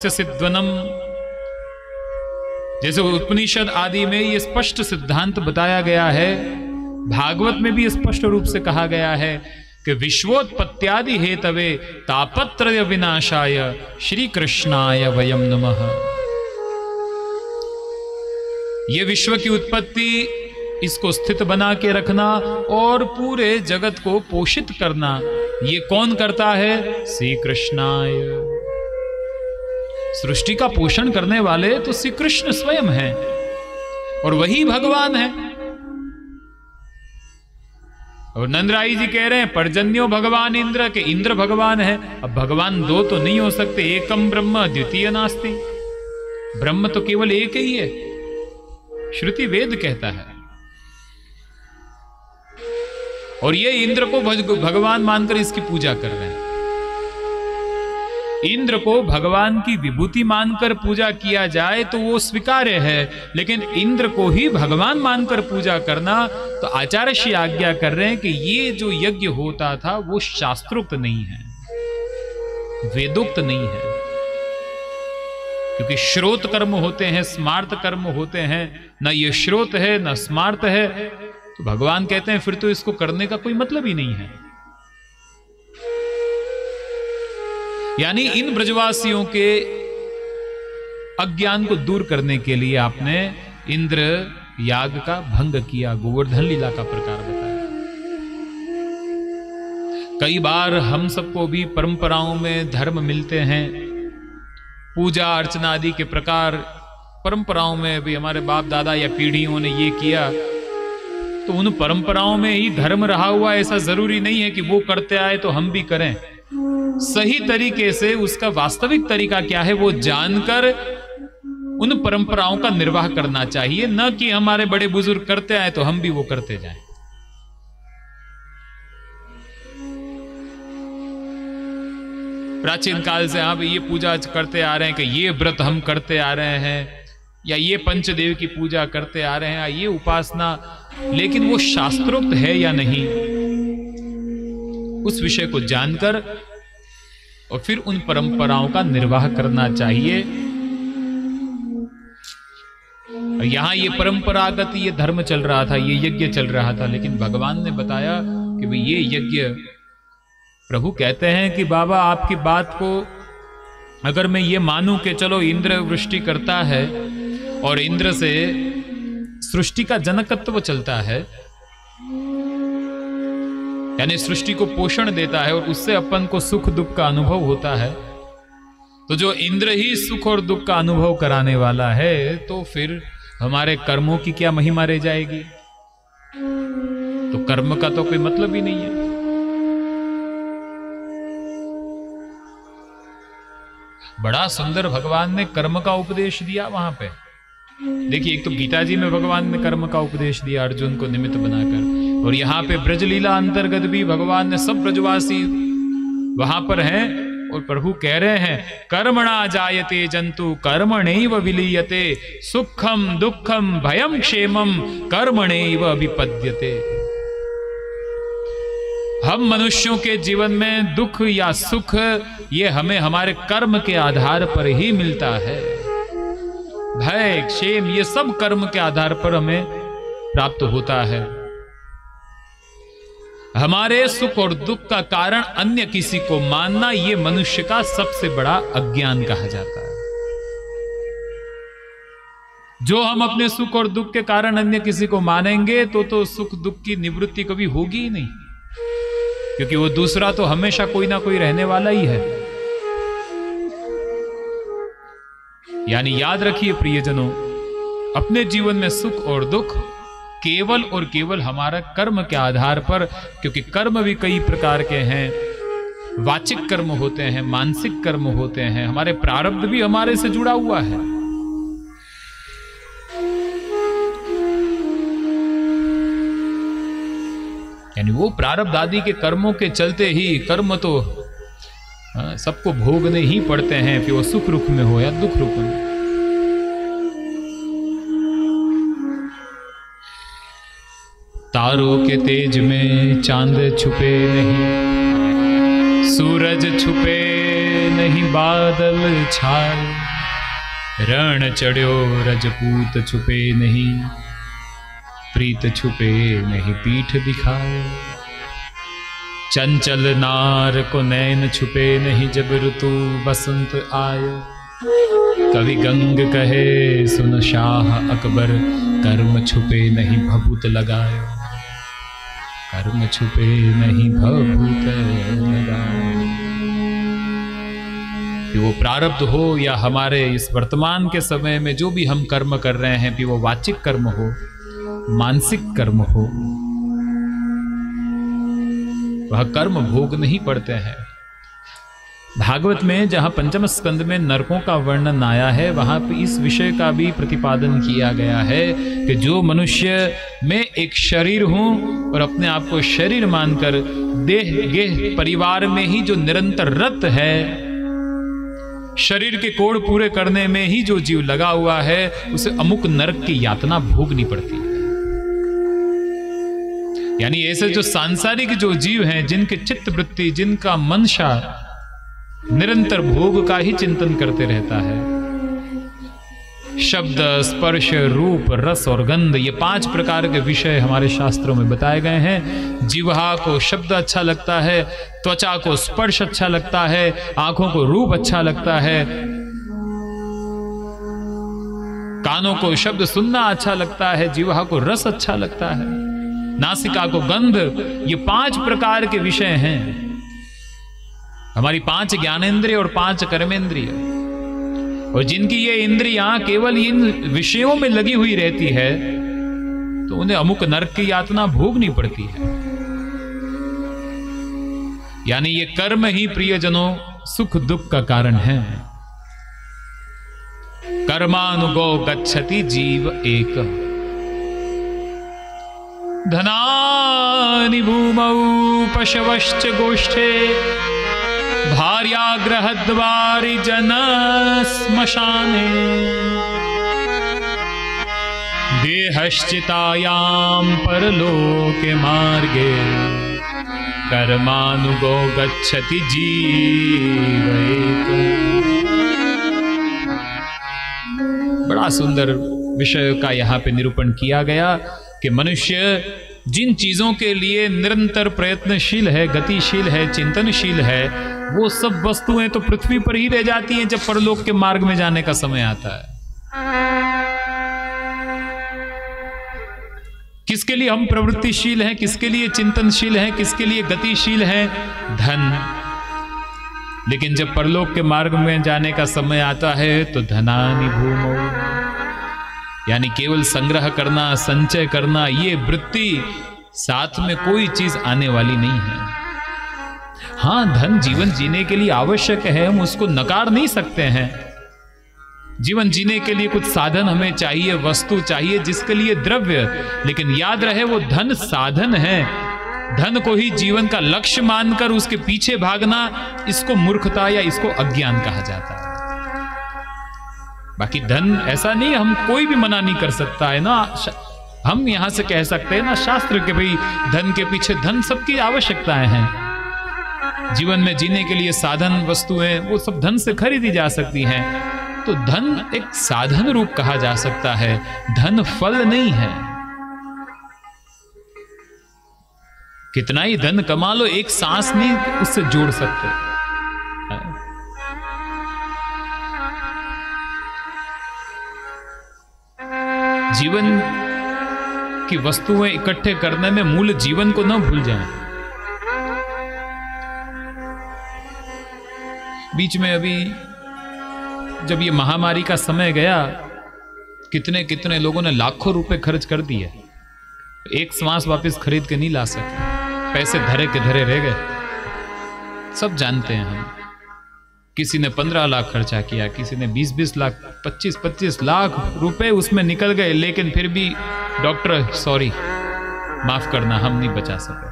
सिद्धवनम। जैसे उपनिषद आदि में ये स्पष्ट सिद्धांत बताया गया है, भागवत में भी स्पष्ट रूप से कहा गया है कि विश्वोत्पत्त्यादि हेतवे तापत्रय विनाशाय श्री कृष्णाय वयम नमः। ये विश्व की उत्पत्ति, इसको स्थित बना के रखना और पूरे जगत को पोषित करना, ये कौन करता है? श्री कृष्णाय सृष्टि का पोषण करने वाले तो श्री कृष्ण स्वयं हैं और वही भगवान है। और नंदराई जी कह रहे हैं, परजन्यो भगवान इंद्र के इंद्र भगवान है। अब भगवान दो तो नहीं हो सकते, एकम ब्रह्म, द्वितीय नास्ति। ब्रह्म तो केवल एक ही है। श्रुति वेद कहता है। और ये इंद्र को भगवान मानकर इसकी पूजा कर रहे हैं। इंद्र को भगवान की विभूति मानकर पूजा किया जाए तो वो स्वीकार्य है, लेकिन इंद्र को ही भगवान मानकर पूजा करना तो आचार्य श्री आज्ञा कर रहे हैं कि ये जो यज्ञ होता था, वो शास्त्रोक्त नहीं है, वेदोक्त नहीं है, क्योंकि श्रोत कर्म होते हैं, स्मार्त कर्म होते हैं, न ये श्रोत है, न स्मार्त है तो भगवान कहते हैं, फिर तो इसको करने का कोई मतलब ही नहीं है। यानी इन ब्रजवासियों के अज्ञान को दूर करने के लिए आपने इंद्र याग का भंग किया, गोवर्धन लीला का प्रकार बताया। कई बार हम सबको भी परंपराओं में धर्म मिलते हैं, पूजा अर्चना आदि के प्रकार परंपराओं में भी हमारे बाप दादा या पीढ़ियों ने ये किया तो उन परंपराओं में ही धर्म रहा हुआ ऐसा ज़रूरी नहीं है कि वो करते आए तो हम भी करें। सही तरीके से उसका वास्तविक तरीका क्या है, वो जानकर उन परंपराओं का निर्वाह करना चाहिए। न कि हमारे बड़े बुज़ुर्ग करते आए तो हम भी वो करते जाएँ। प्राचीन काल से आप ये पूजा करते आ रहे हैं कि ये व्रत हम करते आ रहे हैं, या ये पंचदेव की पूजा करते आ रहे हैं, या ये उपासना। लेकिन वो शास्त्रोक्त है या नहीं, उस विषय को जानकर और फिर उन परंपराओं का निर्वाह करना चाहिए। यहाँ ये परंपरागत ये धर्म चल रहा था, ये यज्ञ चल रहा था, लेकिन भगवान ने बताया कि भाई ये यज्ञ प्रभु कहते हैं कि बाबा आपकी बात को अगर मैं ये मानूं कि चलो इंद्र वृष्टि करता है और इंद्र से सृष्टि का जनकत्व चलता है यानी सृष्टि को पोषण देता है और उससे अपन को सुख दुख का अनुभव होता है। तो जो इंद्र ही सुख और दुख का अनुभव कराने वाला है तो फिर हमारे कर्मों की क्या महिमा रह जाएगी? तो कर्म का तो कोई मतलब ही नहीं है। बड़ा सुंदर भगवान ने कर्म का उपदेश दिया वहाँ पे। देखिए, एक तो गीता जी में भगवान ने कर्म का उपदेश दिया, अर्जुन को निमित्त बनाकर। और यहाँ पे ब्रजलीला अंतर्गत भी भगवान ने सब ब्रजवासी वहाँ पर हैं और प्रभु कह रहे हैं, कर्मणा जायते जंतु कर्मणे विलीयते, सुखम, दुखम, भयम, क्षेमम कर्मणे विपद्यते। हम मनुष्यों के जीवन में दुख या सुख, ये हमें हमारे कर्म के आधार पर ही मिलता है। भय, क्षेम, ये सब कर्म के आधार पर हमें प्राप्त होता है। हमारे सुख और दुख का कारण अन्य किसी को मानना यह मनुष्य का सबसे बड़ा अज्ञान कहा जाता है। जो हम अपने सुख और दुख के कारण अन्य किसी को मानेंगे तो तो सुख दुख की निवृत्ति कभी होगी ही नहीं। क्योंकि वो दूसरा तो हमेशा कोई ना कोई रहने वाला ही है। यानी याद रखिए प्रियजनों, अपने जीवन में सुख और दुख केवल और केवल हमारा कर्म के आधार पर क्योंकि कर्म भी कई प्रकार के हैं। वाचिक कर्म होते हैं मानसिक कर्म होते हैं हमारे प्रारब्ध भी हमारे से जुड़ा हुआ है। यानी वो प्रारब्ध आदि के कर्मों के चलते ही कर्म तो हाँ, सबको भोगने ही पड़ते हैं फिर वो सुख रुख में हो या दुख रुख में। तारों के तेज में चाँद छुपे नहीं, सूरज छुपे नहीं, बादल छाए, रण चढ़ो रजपूत छुपे नहीं, प्रीत छुपे नहीं, पीठ दिखाए, चंचल नार को नैन छुपे नहीं, जब ऋतु बसंत आए, कवि गंग कहे, सुन शाह अकबर, कर्म छुपे नहीं, भभूत लगाए। कर्म छुपे नहीं भूत कि वो प्रारब्ध हो या हमारे इस वर्तमान के समय में जो भी हम कर्म कर रहे हैं, कि वो वाचिक कर्म हो, मानसिक कर्म हो, वह कर्म भोग नहीं पड़ते हैं। भागवत में जहाँ पंचम स्कंद में नरकों का वर्णन आया है, वहाँ पे इस विषय का भी प्रतिपादन किया गया है कि जो मनुष्य, में एक शरीर हूँ और अपने आप को शरीर मानकर देह, गेह, परिवार में ही जो निरंतर रत है, शरीर के कोड़ पूरे करने में ही जो जीव लगा हुआ है, उसे अमुक नरक की यातना भोगनी पड़ती है। यानी ऐसे जो सांसारिक जो जीव हैं, जिनके चित्त वृत्ति जिनका मनशा निरंतर भोग का ही चिंतन करते रहता है। शब्द, स्पर्श, रूप, रस और गंध, ये पाँच प्रकार के विषय हमारे शास्त्रों में बताए गए हैं। जीवहा को शब्द अच्छा लगता है, त्वचा को स्पर्श अच्छा लगता है, आँखों को रूप अच्छा लगता है। कानों को शब्द सुनना अच्छा लगता है जीवा को रस अच्छा लगता है। नासिका को गंध, ये पाँच प्रकार के विषय हैं। हमारी पाँच ज्ञानेन्द्रिय और पाँच कर्मेंद्रिय। और जिनकी ये इंद्रियाँ केवल इन विषयों में लगी हुई रहती है तो उन्हें अमुक नरक की यातना भोगनी पड़ती है। यानी ये कर्म ही प्रियजनों, सुख दुख का कारण है। कर्मानुगो गच्छति जीव एक। धनानि भूमौ पशवश्च गोष्ठे। भार्याग्रहद्वारि जन श्मशाने देहश्चितायां परलोके मार्गे कर्मानुगो गच्छति जीव बड़ा सुंदर विषय का यहाँ पे निरूपण किया गया कि मनुष्य जिन चीज़ों के लिए निरंतर प्रयत्नशील है, गतिशील है, चिंतनशील है, वो सब वस्तुएँ तो पृथ्वी पर ही रह जाती हैं जब परलोक के मार्ग में जाने का समय आता है। किसके लिए हम प्रवृत्तिशील हैं, किसके लिए चिंतनशील हैं, किसके लिए गतिशील हैं? धन। लेकिन जब परलोक के मार्ग में जाने का समय आता है तो धनानि भूमो। यानी केवल संग्रह करना, संचय करना, ये वृत्ति साथ में कोई चीज़ आने वाली नहीं है। हाँ, धन जीवन जीने के लिए आवश्यक है, हम उसको नकार नहीं सकते हैं। जीवन जीने के लिए कुछ साधन हमें चाहिए, वस्तु चाहिए, जिसके लिए द्रव्य, लेकिन याद रहे, वो धन साधन है। धन को ही जीवन का लक्ष्य मानकर उसके पीछे भागना, इसको मूर्खता या इसको अज्ञान कहा जाता है। बाकी धन ऐसा नहीं, हम कोई भी मना नहीं कर सकता, है ना? हम यहाँ से कह सकते हैं ना, शास्त्र के भाई, धन के पीछे धन सबकी आवश्यकताएँ हैं। जीवन में जीने के लिए साधन वस्तुएँ, वो सब धन से खरीदी जा सकती हैं। तो धन एक साधन रूप कहा जा सकता है, धन फल नहीं है। कितना ही धन कमा लो, एक सांस नहीं उससे जोड़ सकते। जीवन की वस्तुएँ इकट्ठे करने में मूल जीवन को न भूल जाएँ। बीच में अभी जब ये महामारी का समय गया, कितने कितने लोगों ने लाखों रुपए खर्च कर दिए। एक श्वास वापस खरीद के नहीं ला सके। पैसे धरे के धरे रह गए। सब जानते हैं हम। किसी ने पंद्रह लाख खर्चा किया, किसी ने बीस बीस लाख, पच्चीस पच्चीस लाख रुपए उसमें निकल गए, लेकिन फिर भी डॉक्टर, सॉरी, माफ़ करना, हम नहीं बचा सके।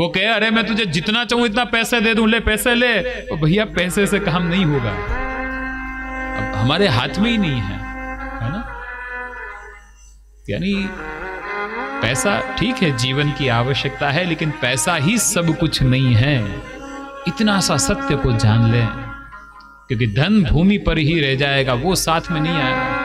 वो कहे, अरे, मैं तुझे जितना चाहूँ, इतना पैसे दे दूँ, ले, पैसे ले। तो भैया, पैसे से काम नहीं होगा। अब हमारे हाथ में ही नहीं है है ना? यानी पैसा ठीक है, जीवन की आवश्यकता है, लेकिन पैसा ही सब कुछ नहीं है। इतना सा सत्य को जान लें, क्योंकि धन भूमि पर ही रह जाएगा, वो साथ में नहीं आएगा।